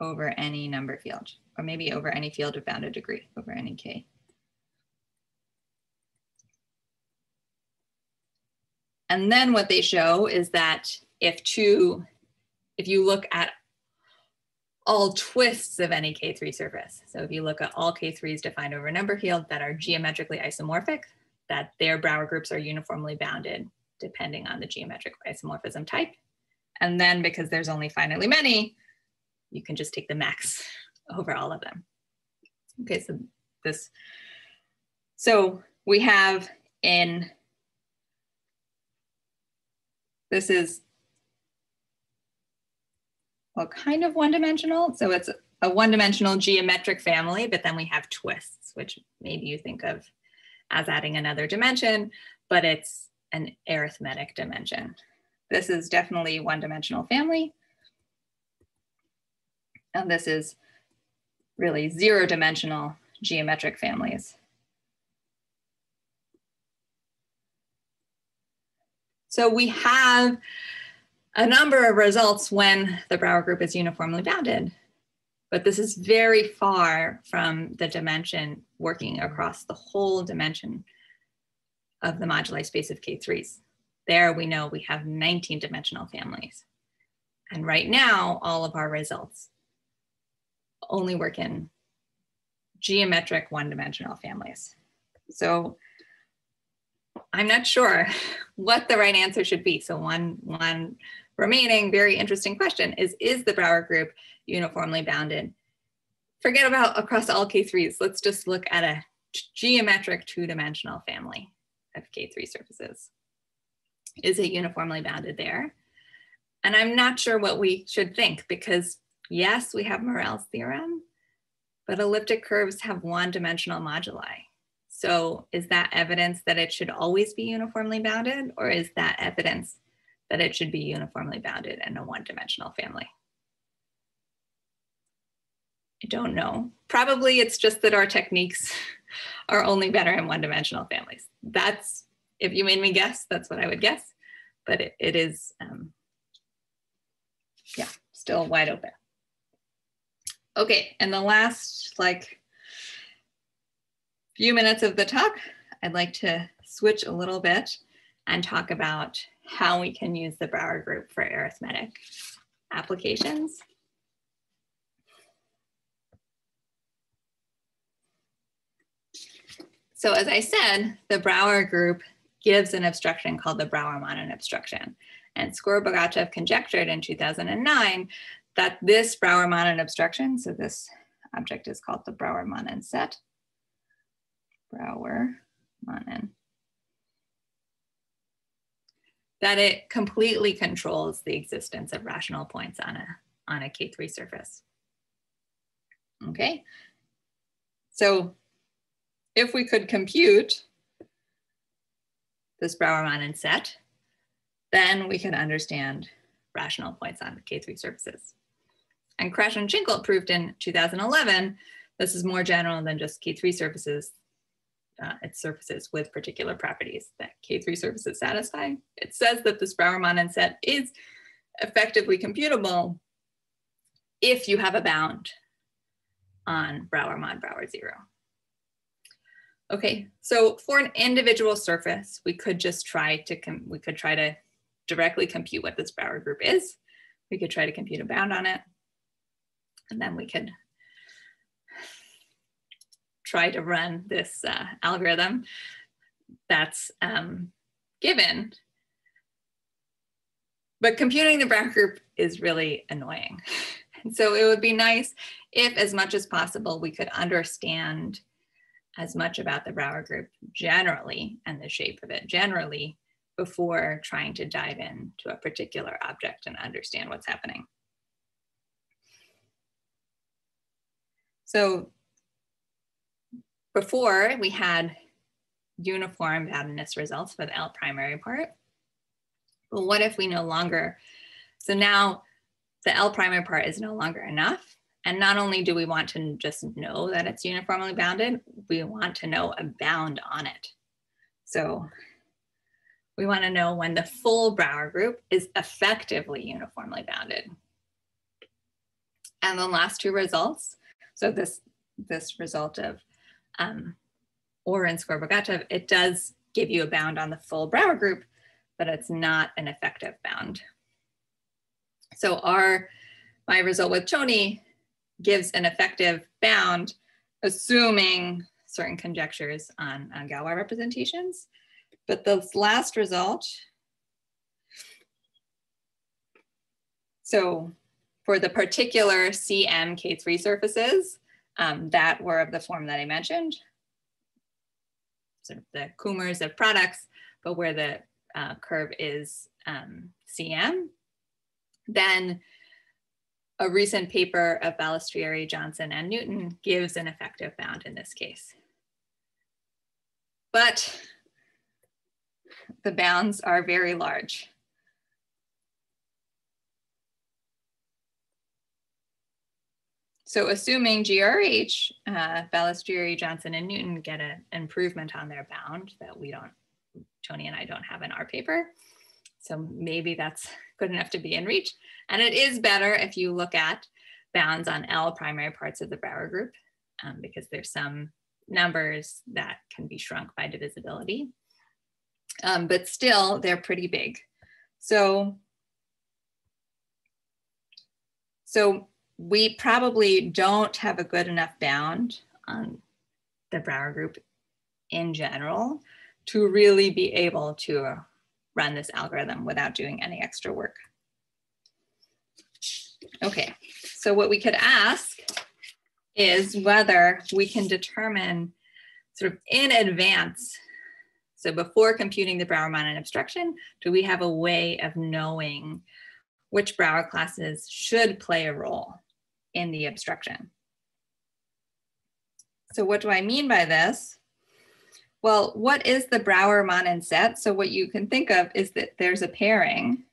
B: over any number field, or maybe over any field of bounded degree, over any k. And then what they show is that if two, if you look at all twists of any K3 surface, so if you look at all K3s defined over a number field that are geometrically isomorphic, that their Brauer groups are uniformly bounded depending on the geometric isomorphism type. And then because there's only finitely many, you can just take the max over all of them. Okay, so this, so we have in, this is well, kind of one-dimensional. So it's a one-dimensional geometric family, but then we have twists, which maybe you think of as adding another dimension, but it's an arithmetic dimension. This is definitely one-dimensional family. And this is really zero dimensional geometric families. So we have a number of results when the Brauer group is uniformly bounded, but this is very far from the dimension working across the whole dimension of the moduli space of K3s. There we know we have 19 dimensional families. And right now, all of our results only work in geometric one-dimensional families. So I'm not sure what the right answer should be. So one, one remaining very interesting question is, is the Brauer group uniformly bounded? Forget about across all K3s. Let's just look at a geometric two-dimensional family. of K3 surfaces. Is it uniformly bounded there? And I'm not sure what we should think because yes, we have Merel's theorem, but elliptic curves have one dimensional moduli. So is that evidence that it should always be uniformly bounded or is that evidence that it should be uniformly bounded in a one dimensional family? I don't know. Probably it's just that our techniques are only better in one dimensional families. That's, if you made me guess, that's what I would guess. But it, it is, um, yeah, still wide open. Okay, and the last like few minutes of the talk, I'd like to switch a little bit and talk about how we can use the Brauer group for arithmetic applications. So as I said, the Brauer group gives an obstruction called the Brauer-Manin obstruction. And Skorobogatov conjectured in 2009 that this Brauer-Manin obstruction, so this object is called the Brauer-Manin set, Brauer-Manin, that it completely controls the existence of rational points on a, on a K3 surface. Okay, so if we could compute this Brauer-Manin set, then we can understand rational points on K3 surfaces. And Kresch and Schinkel proved in 2011, this is more general than just K3 surfaces. Uh, it's surfaces with particular properties that K3 surfaces satisfy. It says that this Brauer-Manin set is effectively computable if you have a bound on Brauer mod Brauer zero. Okay, so for an individual surface, we could just try to, we could try to directly compute what this Brauer group is. We could try to compute a bound on it. And then we could try to run this uh, algorithm that's um, given. But computing the Brauer group is really annoying. And so it would be nice if as much as possible we could understand as much about the Brauer group generally and the shape of it generally before trying to dive into a particular object and understand what's happening. So before we had uniform boundedness results for the L primary part. But what if we no longer, so now the L primary part is no longer enough and not only do we want to just know that it's uniformly bounded, we want to know a bound on it. So we want to know when the full Brauer group is effectively uniformly bounded. And the last two results, so this, this result of um, or in Skorobogatov, it does give you a bound on the full Brauer group, but it's not an effective bound. So our, my result with Tony gives an effective bound, assuming certain conjectures on, on Galois representations. But the last result, so for the particular CMK3 surfaces um, that were of the form that I mentioned, sort of the Kummers of products, but where the uh, curve is um, CM, then a recent paper of Balestrieri, Johnson, and Newton gives an effective bound in this case. But the bounds are very large. So assuming GRH, uh, Balestrieri, Johnson, and Newton get an improvement on their bound that we don't, Tony and I don't have in our paper, so maybe that's good enough to be in reach. And it is better if you look at bounds on L primary parts of the Brauer group um, because there's some numbers that can be shrunk by divisibility. Um, but still, they're pretty big. So, so we probably don't have a good enough bound on the Brauer group in general to really be able to run this algorithm without doing any extra work. Okay, so what we could ask is whether we can determine sort of in advance So before computing the Brauer-Manin obstruction, do we have a way of knowing which Brauer classes should play a role in the obstruction? So what do I mean by this? Well, what is the Brauer-Manin set? So what you can think of is that there's a pairing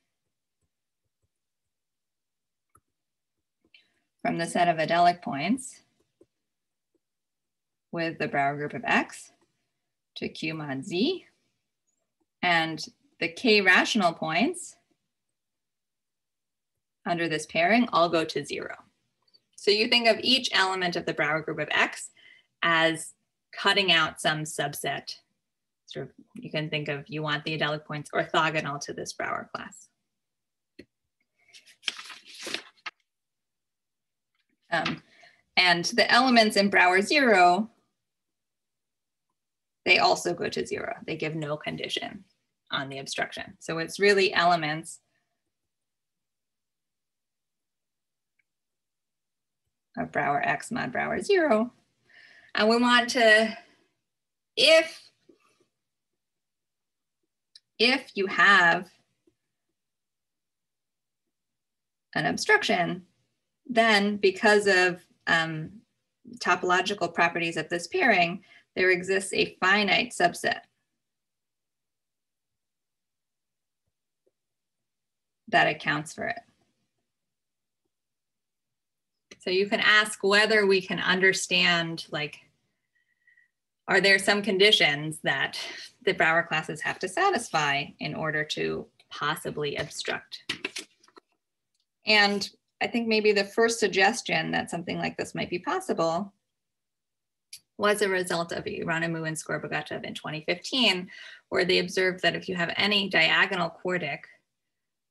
B: from the set of adelic points with the Brauer group of X to Q mod Z. And the K rational points under this pairing all go to zero. So you think of each element of the Brauer group of X as cutting out some subset. Sort of, you can think of, you want the adelic points orthogonal to this Brauer class. Um, and the elements in Brauer zero, they also go to zero. They give no condition on the obstruction. So it's really elements of Brauer X mod Brauer zero. And we want to, if, if you have an obstruction, then because of um, topological properties of this pairing, there exists a finite subset that accounts for it. So you can ask whether we can understand, like, are there some conditions that the Brauer classes have to satisfy in order to possibly obstruct? And I think maybe the first suggestion that something like this might be possible was a result of Ieronymou and Skorobogatov in 2015, where they observed that if you have any diagonal quartic,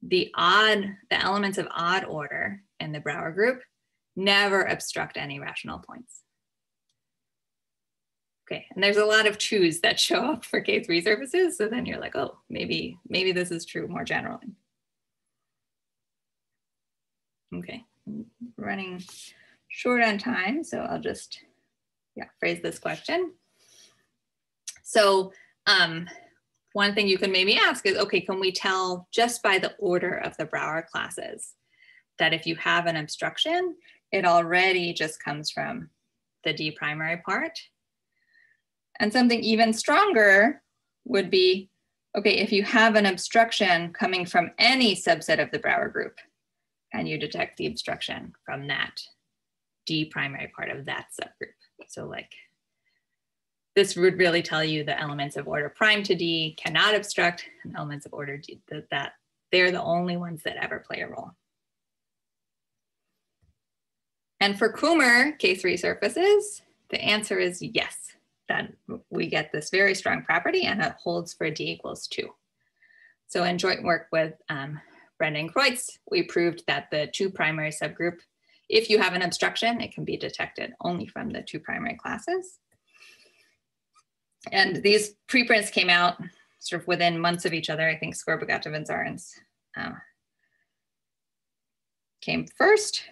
B: the odd, the elements of odd order in the Brauer group never obstruct any rational points. Okay, and there's a lot of twos that show up for K3 surfaces. So then you're like, oh, maybe, maybe this is true more generally. Okay, I'm running short on time, so I'll just yeah, phrase this question. So um, one thing you can maybe ask is, okay, can we tell just by the order of the Brauer classes that if you have an obstruction, it already just comes from the D primary part? And something even stronger would be, okay, if you have an obstruction coming from any subset of the Brauer group, and you detect the obstruction from that D primary part of that subgroup. So like this would really tell you the elements of order prime to D cannot obstruct and elements of order D that, that they're the only ones that ever play a role. And for Kummer K3 surfaces, the answer is yes, that we get this very strong property and it holds for D equals two. So in joint work with um, Brendan Creutz, we proved that the two primary subgroup, if you have an obstruction, it can be detected only from the two primary classes. And these preprints came out sort of within months of each other. I think Skorobogatov and Zarhin's uh, came first.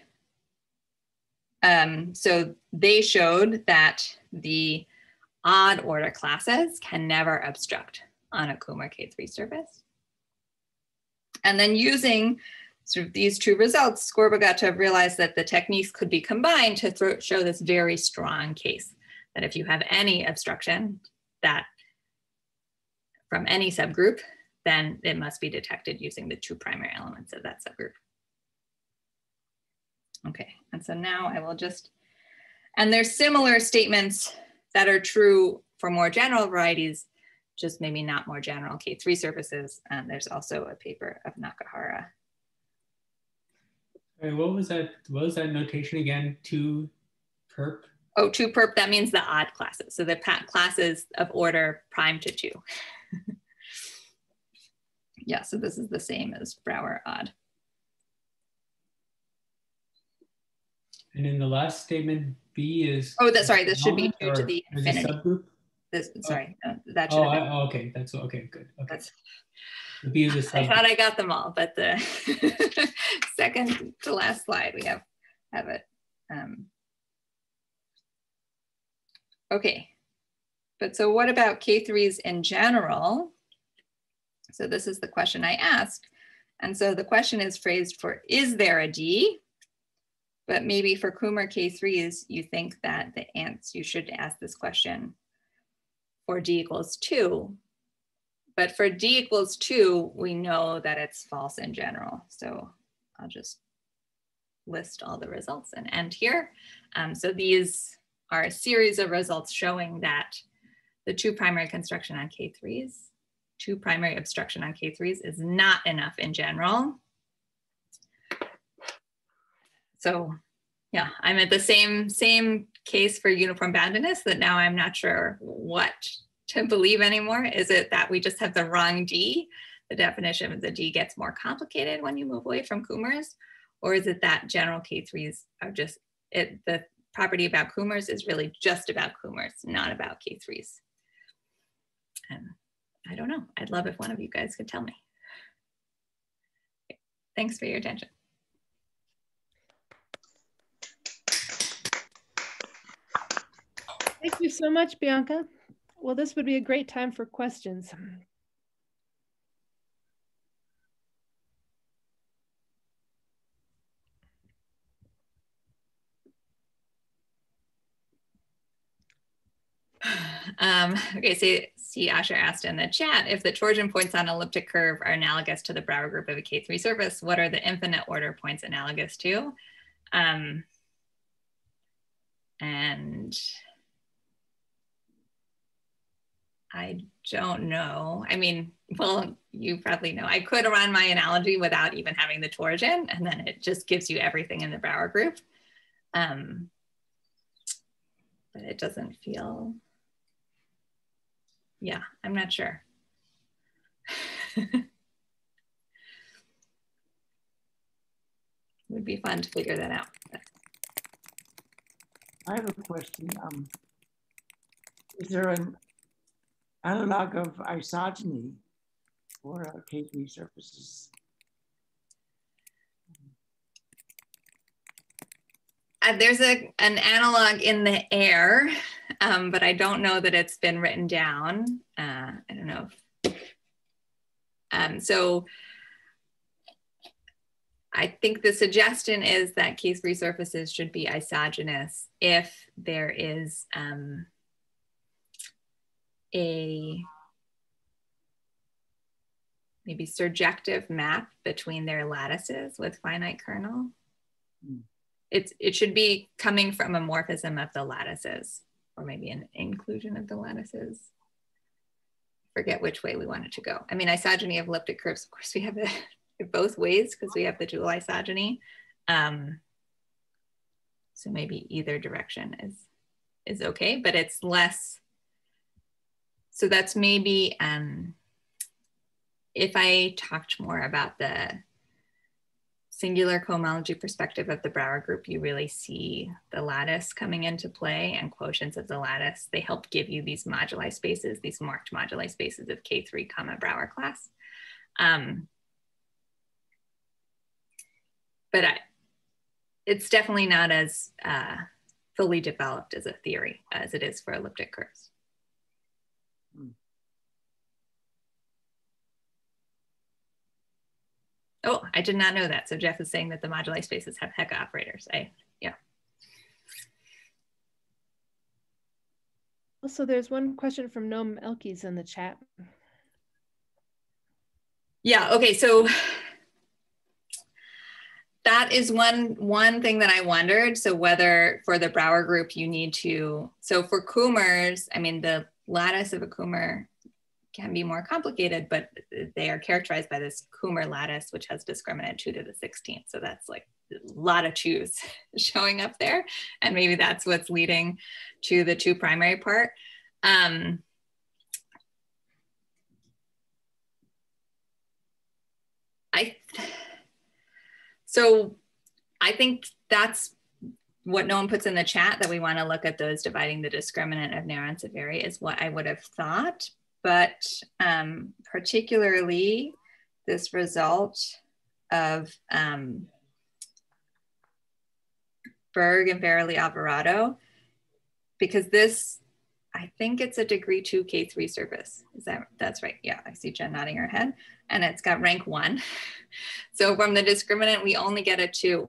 B: Um, so they showed that the odd order classes can never obstruct on a Kummer K3 surface. And then using sort of these two results, Skorobogatov realized that the techniques could be combined to show this very strong case that if you have any obstruction that from any subgroup, then it must be detected using the two primary elements of that subgroup. Okay, and so now I will just, and there's similar statements that are true for more general varieties just maybe not more general K3 surfaces. And there's also a paper of Nakahara.
C: Right, what was that? What was that notation again? Two perp?
B: Oh, two perp, that means the odd classes. So the classes of order prime to two. yeah, so this is the same as Brauer odd.
C: And in the last statement, B is.
B: Oh, that, sorry, this should be due to the infinity. This, oh. sorry, oh. that should
C: oh, I, oh, okay. That's okay. Good. Okay. That's,
B: I thought I got them all, but the second to last slide, we have have it. Um, okay. but so what about K3s in general? So this is the question I asked. And so the question is phrased for, is there a D? But maybe for Kummer K3s, you think that the answer, you should ask this question for D equals two. But for D equals two, we know that it's false in general. So I'll just list all the results and end here. Um, so these are a series of results showing that the two primary construction on K3s, two primary obstruction on K3s is not enough in general. So yeah, I'm at the same, same case for uniform boundedness that now I'm not sure what to believe anymore. Is it that we just have the wrong D? The definition of the D gets more complicated when you move away from Kummer's? Or is it that general K3s are just, it, the property about Kummer's is really just about Kummer's, not about K3s? And I don't know. I'd love if one of you guys could tell me. Thanks for your attention.
A: Thank you so much, Bianca. Well, this would be a great time for questions.
B: Um, okay, so see Asher asked in the chat, if the torsion points on elliptic curve are analogous to the Brauer group of a K3 surface, what are the infinite order points analogous to? Um, and I don't know. I mean, well, you probably know. I could run my analogy without even having the torsion, and then it just gives you everything in the Brauer group. Um, but it doesn't feel, yeah, I'm not sure. It would be fun to figure that out.
D: I have a question. Um, is there an analog of isogeny for uh, K3 surfaces.
B: Uh, there's a, an analog in the air, um, but I don't know that it's been written down. Uh, I don't know. If, um, so I think the suggestion is that K3 surfaces should be isogenous if there is um, a maybe surjective map between their lattices with finite kernel. Mm. It's, it should be coming from a morphism of the lattices or maybe an inclusion of the lattices. Forget which way we want it to go. I mean, isogeny of elliptic curves, of course, we have it both ways because we have the dual isogeny. Um, so maybe either direction is, is okay, but it's less so that's maybe um, if I talked more about the singular cohomology perspective of the Brauer group, you really see the lattice coming into play and quotients of the lattice. They help give you these moduli spaces, these marked moduli spaces of K3 comma Brauer class. Um, but I, it's definitely not as uh, fully developed as a theory as it is for elliptic curves. Oh, I did not know that. So Jeff is saying that the moduli spaces have Hecke operators. I, yeah.
A: Also, there's one question from Noam Elkies in the chat.
B: Yeah, okay, so that is one one thing that I wondered. So whether for the Brauer group you need to, so for Kummers, I mean, the lattice of a Kummer can be more complicated, but they are characterized by this Kummer lattice, which has discriminant two to the 16th. So that's like a lot of twos showing up there. And maybe that's what's leading to the two primary part. Um, I, so I think that's what Noam puts in the chat that we want to look at those dividing the discriminant of Néron-Severi is what I would have thought but um, particularly this result of um, Berg and Várilly-Alvarado, because this, I think it's a degree two K3 surface. Is that, that's right. Yeah, I see Jen nodding her head and it's got rank one. So from the discriminant, we only get a two.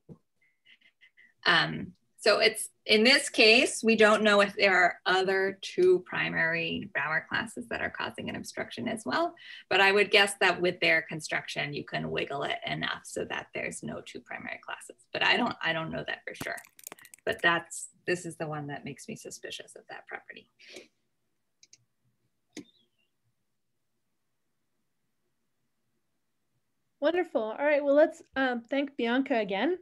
B: Um, so it's, in this case, we don't know if there are other two primary Brauer classes that are causing an obstruction as well. But I would guess that with their construction, you can wiggle it enough so that there's no two primary classes. But I don't, I don't know that for sure. But that's, this is the one that makes me suspicious of that property.
A: Wonderful. All right, well, let's um, thank Bianca again.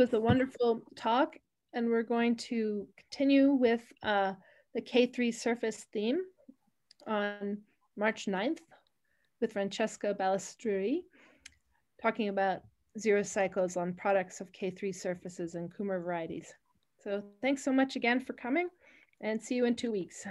A: Was a wonderful talk, and we're going to continue with uh, the K3 surface theme on March 9th with Francesca Balestrieri, talking about zero cycles on products of K3 surfaces and Kummer varieties. So thanks so much again for coming and see you in two weeks.